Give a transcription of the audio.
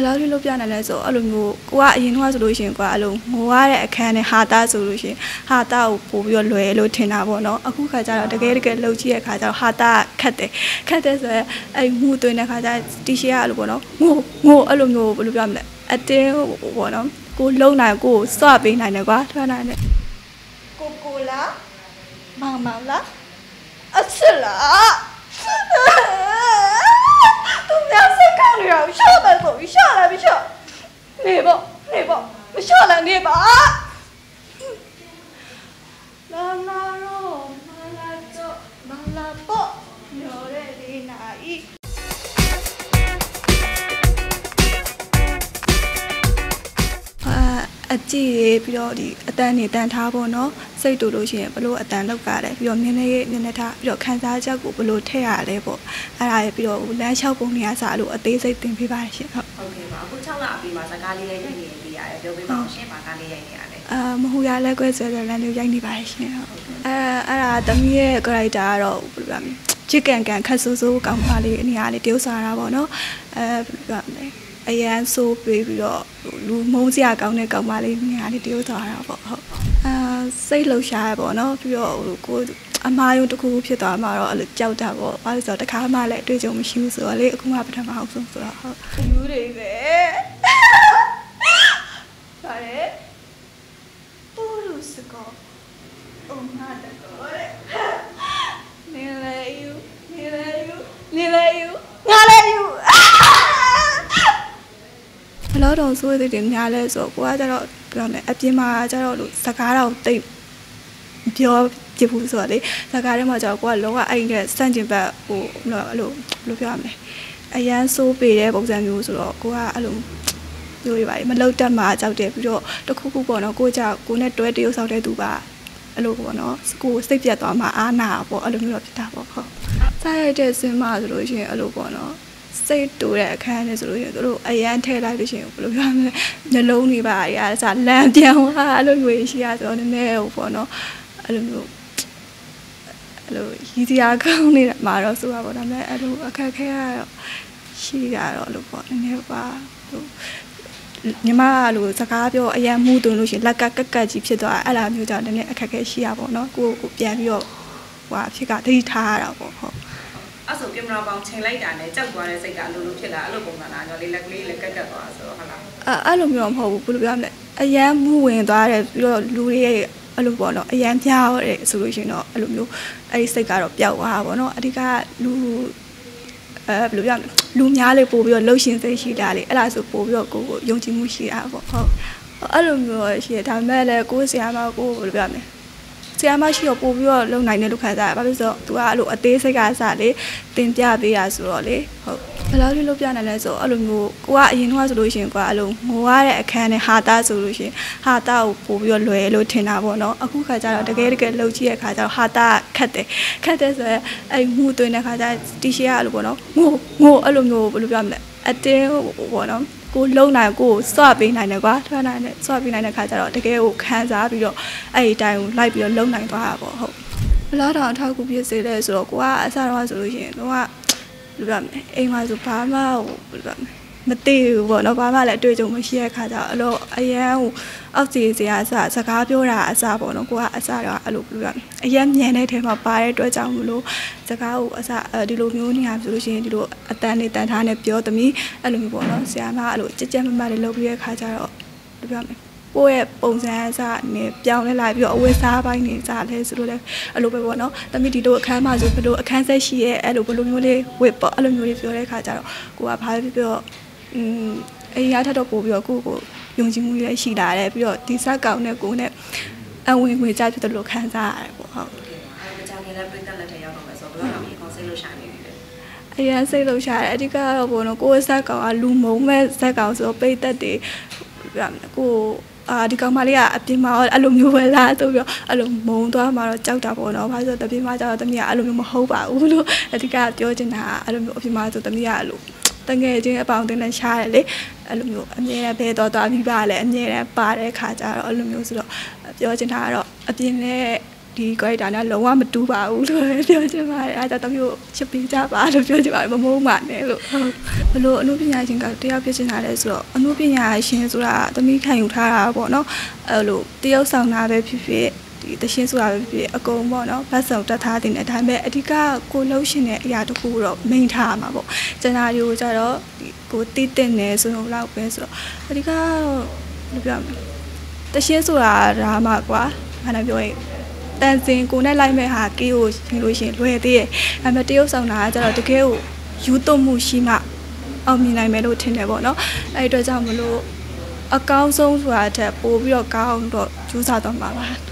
ယ်လိုလုပ်ပြနိုင်လဲဆိုအဲ့လိုမျိုးကိုကအရင်ကဆိုလို့ရှိရင်ကိုကအဲ့လိုငိုရတဲ့အခန်းနဲ့ဟာတာဆိုလို့ရှိရင်ဟာတာကိုပို့ပြီးတော့လွယ်လို့ထင်တာပေါ့နော်အခုခါကျတော့တကယ်တကယ်လှုပ်ကြည့်တဲ့ခါကျတော့ဟာတာခတ်တယ်ခတ်တယ်ဆိုတော့အဲ့မှုသွင်းတဲ့ခါကျတီရှီကအဲ့လိုပေါ့နော်ငိုငိုအဲ့လိုမျိုးဘယ်လိုပြောမလဲအတင်းပေါ့နော်ကိုလုံနိုင်ကိုစွပေးနိုင်တယ်ကွာထွက်နိုင်တယ်ကိုကိုလားမောင်မောင်လားအစ်လားသူ များစိတ်ကောင်းနေတော့ရှော့တယ်ဆိုရှော့လည်းမရှော့နေပေါ့နေပေါ့မရှော့လည်းနေပါလာလာ အကြည့်ရေးပြီးတော့ဒီအတန်းနေတန်ထားပေါ့နော်စိတ်တူလို့ရှိရင်ဘလို့အတန်းလောက်ရတယ်ပြီးတော့နည်းနည်းရေးနည်းနည်းထားပြီးတော့ခန်းစားချက်ကိုဘလို့ထည့်ရလဲပေါ့အဲ့ဒါရေးပြီးတော့လမ်းလျှောက်ပုံနေရစားလို့အသေးစိတ်သင်ပေးပါရှင်ဟုတ်ဟုတ်ကဲ့ပါအခု6လအပြီးမှာစကားလေးလည်းရိုက်နေပေးရတယ်ပြောပေးပါဦးရှင်ပါကားလေးရိုက်နေရတယ်အာမဟူရလက်ခွဲဆွဲတဲ့လမ်းလေးရိုက်နေပါရှင်ဟုတ်အဲ့အဲ့ဒါတမီးရဲ့ character ကတော့ဘယ်လိုလဲချစ်ကန်ကန်ခတ်ဆူဆူကောင်းပါလေးအနေအားလေးတယောက်စားတာပေါ့နော်အဲ အရန်ဆိုးပေးပြီးတော့လူမုန်းစရာကောင်းတဲ့ကောင်မလေးနေရာလေးတရုပ်စားတာပေါ့ဟုတ်အာစိတ်လှုပ်ရှားရပေါ့နော်ပြီးတော့ဟိုကိုအမားယုံတစ်ခုခုဖြစ်သွားမှတော့အဲ့လိုကြောက်တာပေါ့ဘာလို့ဆိုတော့တခါမှလည်းအတွေ့အကြုံမရှိဘူးဆိုတော့လေအခုမှပထမအောင်ဆုံးဆိုတော့ဟုတ်ယူတွေပဲပါတယ်ပူလူစကောအုံနာတကောတဲ့နေလေယူနေလေယူနေလေယူငါလေယူ ဘလို့တော့ဆိုတဲ့တင်များလဲဆိုကိုကကျတော့ပြောမယ်အပြင်မှာကျတော့လို့စကားတော့တိတ်ပြောပြဘူးဆိုတော့လေစကားထဲမှာကျတော့ကိုကလောကအဲ့နဲ့စန့်ကျင်ဘက်ဟိုအဲ့လိုဘယ်လိုပြောရမလဲအရန်ဆိုးပေတဲ့ပုံစံမျိုးဆိုတော့ကိုကအဲ့လိုမျိုးတွေပါမလောက်တတ်မှာကြောက်တယ်ပြီးတော့တခုခုပေါ့နော်ကိုကြောက်ကိုနဲ့တွဲတရုပ်ဆောင်တဲ့သူပါအဲ့လိုပေါ့နော်ကိုစိတ်ပြတ်သွားမှအာနာပေါ့အဲ့လိုမျိုးတော့ဖြစ်တာပေါ့ဟုတ်စားရတဲ့စင်မဆိုလို့ရှိရင်အဲ့လိုပေါ့နော် စိတ်တူတဲ့အခန်းနဲ့ဆိုလို့ရှိရင်တို့အရန်ထဲလိုက်လို့ရှိရင်ဘယ်လိုပြောမလဲနှလုံးတွေပါရအစားလမ်းပြန်သွားအဲ့လိုမျိုးရှိရဆိုတော့နည်းနည်းဟိုပေါ့နော်အဲ့လိုမျိုးအဲ့လိုရည်စရာကောင်းနေတာမှာတော့ဆိုတာပေါ့ဒါပေမဲ့အဲ့လိုအခက်ခဲကတော့ရှိတာတော့အဲ့လိုပေါ့နည်းနည်းပါဟိုညီမကလို့စကားပြောအရန်မှုသွင်းလို့ရှိရင်လက်ကကက်ကက်ကြီးဖြစ်သွားအဲ့လိုမျိုးကြောင့်နည်းနည်းအခက်ခဲရှိရပါတော့ကိုကိုပြန်ပြီးတော့ဟိုအဖြစ်ကသတိထားရတာပေါ့ဟုတ် အဲ့ဆိုကင်မရာပေါင်ချိန်လိုက်တာနဲ့ကြောက်သွားတဲ့စိတ်ကအလိုလိုဖြစ်လာအဲ့လိုပုံစံလားညော်လေးလက်ကလေးလက်ကက်ကက်သွားဆိုတော့ဟုတ်လားအဲ့အဲ့လိုမျိုးမဟုတ်ဘူးဘယ်လိုပြောမလဲအရန်မှုဝင်သွားတယ်ပြီးတော့လူတွေရဲ့အဲ့လိုပေါ့နော်အရန်ပြားရဲဆိုလို့ရှိရင်တော့အဲ့လိုမျိုးအဲ့ဒီစိတ်ကတော့ပျောက်သွားတာပေါ့နော်အဓိကလူအဲဘယ်လိုပြောမလဲလူများလေးပို့ပြီးတော့လှုပ်ရှင်စိတ်ရှိတာလေအဲ့ဒါဆိုပို့ပြီးတော့ကိုကိုယုံကြည်မှုရှိတာပေါ့ဟုတ်အဲ့လိုမျိုးရှိတယ်ဒါပေမဲ့လည်းကိုယ်ဆရာမကိုဘယ်လိုပြောမလဲ ဆရာမရှိတော့ပို့ပြီးတော့လုံနိုင်တယ်လို့ခံစားရဘာဖြစ်လို့ဆိုတော့ तू ကအဲ့လိုအသေးစိတ်ကစလေတင်ပြပေးတာဆိုတော့လေဟုတ်ဘယ်လိုလုပ်ပြနိုင်လဲဆိုအဲ့လိုမျိုးကိုကအရင်ကဆိုလို့ရှိရင်ကိုကအဲ့လိုငိုရတဲ့အခန်းနဲ့ဟာတာဆိုလို့ရှိရင်ဟာတာကိုပို့ပြီးတော့လွယ်လို့ထင်တာပေါ့နော်အခုခါကျတော့တကယ်တကယ်လှုပ်ကြည့်တဲ့ခါကျတော့ဟာတာခတ်တယ်ခတ်တယ်ဆိုတော့အဲ့မှုသွင်းတဲ့ခါကျတီရှီကအဲ့လိုပေါ့နော်ငိုငိုအဲ့လိုမျိုးဘယ်လိုပြောမလဲအတင်းပေါ့နော် ကိုလုံနိုင်ကိုစွပေးနိုင်တယ်ကွာထွက်နိုင်တယ်စွပေးနိုင်တဲ့ခါကျတော့တကယ်ကိုခံစားပြီးတော့အဲ့ဒီတိုင်းကိုလိုက်ပြီးတော့လုံနိုင်သွားတာပေါ့ဟုတ်ဘလားတောင်အထောက်အကူဖြစ်စေလဲဆိုတော့ကိုကအစတော့ဆိုလို့ရှိရင်တော့ကဘယ်လိုပြောမလဲအိမ်မှာဆိုဘာမှဟိုဘယ်လိုပြောမလဲ မသိဘူးပေါ့နော်ဘာမှလည်းအတွေ့အကြုံမရှိတဲ့ခါကျတော့အဲ့လိုအရန်ဟိုအောက်စီစီအစစကားပြောတာအစပေါ့နော်ကိုကအစတော့အဲ့လိုဘယ်လိုပြောအရန်မြန်တဲ့ထဲမှာပါတဲ့အတွက်ကြောင့်မလို့စကားကိုအစဒီလိုမျိုးနေရဆိုလို့ရှိရင်ဒီလိုအတန်းနဲ့တန်ထားနဲ့ပြောသမီးအဲ့လိုမျိုးပေါ့နော်ဆရာမအဲ့လိုကြက်ကြက်မမလေးလုပ်ပြီးတဲ့ခါကျတော့ဘယ်လိုပြောမလဲကိုယ့်ရဲ့ပုံစံအစနဲ့ပြောင်းလဲလာပြီးတော့အဝတ်စားပိုင်းနေကြလဲဆိုလို့လဲအဲ့လိုပဲပေါ့နော်တမိဒီလိုအခန်းမှာဆိုဘယ်လိုအခန်းဆက်ရှိရဲ့အဲ့လိုဘယ်လိုမျိုးလေးဝစ်ပေါ့အဲ့လိုမျိုးလေးပြောတဲ့ခါကျတော့ကိုကဘာပဲပြောပြော อืมအိမ်ရထက်တော့ပို့ပြီးတော့ကိုကိုယုံကြည်မှုလည်းရှိလာတယ်ပြီးတော့ဒီဇက်ကောင်နဲ့ကိုနဲ့အဝင်ငွေကြဖြစ်တယ်လို့ခံစားရတယ်ပေါ့ဟုတ်အဲ့မကြခင်လည်းပြည့်တက်လက်ထက်ရောက်တော့မယ်ဆိုတော့ဘယ်တော့မှကောင်းစိတ်လို့ရှာနေပြီလေအရင်စိတ်လှုပ်ရှားတယ်အဓိကကတော့ဘောနော်ကိုယ်ဇက်ကောင်ကလူမုံမဲ့ဇက်ကောင်ဆိုတော့ပိတ်သက်တွေပြမလဲကိုအာဒီကောင်မလေးကအပြင်မှာအဲ့လိုမျိုးပဲလားဆိုပြီးတော့အဲ့လိုမုံသွားမှတော့ကြောက်တာပေါ့နော်။ဘာလို့ဆိုတော့တပြင်မှာကျတော့တမီးကအဲ့လိုမျိုးမဟုတ်ပါဘူးလို့အဓိကပြောချင်တာအဲ့လိုမျိုးအပြင်မှာဆိုတမီးကအဲ့လို တငယ်ချင်းအပေါင်းတင်နဲ့ရှားတယ်လေအဲ့လိုမျိုးအမြဲတမ်းဘဲတော့သွားပြီးပါလေအမြဲတမ်းပါတဲ့ခါကျတော့အဲ့လိုမျိုးဆိုတော့ပြောချင်တာကတော့အပြင်နဲ့ဒီဒီ character နဲ့လုံးဝမတူပါဘူးလို့ပြောချင်ပါတယ်အဲဒါကြောင့်တမျိုးချစ်ပေးကြပါလို့ပြောချင်ပါတယ်မမိုးမှနဲ့လို့ဘလို့အမှုပညာရှင်ကတရားဖြစ်နေတာလဲဆိုတော့အမှုပညာရှင်ဆိုတာသမီးခံယူထားတာပေါ့နော်အဲ့လိုတရုပ်ဆောင်တာပဲဖြစ်ဖြစ် ဒီတရှင်းဆိုတာပဲဖြစ်ဖြစ်အကုန်ပေါ့နော်ဘတ်ဆောင်တက်ထားတင်တယ်ဒါပေမဲ့အဓိကကိုလှုပ်ရှင်တဲ့အရာတစ်ခုတော့ main ထားရမှာပေါ့ကျန်တာတွေကိုကြတော့ဒီကိုတည်တင်နေဆိုတော့လောက်ပဲဆိုတော့အဓိကတော့ဘယ်လိုပြောမလဲတရှင်းဆိုတာဒါမှကွာဘာလဲပြောရင်တန်စင်ကိုနဲ့လိုက်မဲ့ဟာကေးကိုရှင်လို့ရှရင်လွယ်သေးရဲ့ဒါပေမဲ့တရုပ်ဆောင်တာကကြတော့တကယ်ကိုယူသွမှုရှိမှအောင်မြင်နိုင်မယ်လို့ထင်တယ်ပေါ့နော်အဲ့ဒီအတွက်ကြောင့်မလို့အကောင်းဆုံးဆိုတာအထက်ပို့ပြီးတော့ကောင်းတော့ကြိုးစားတော့မှာပါ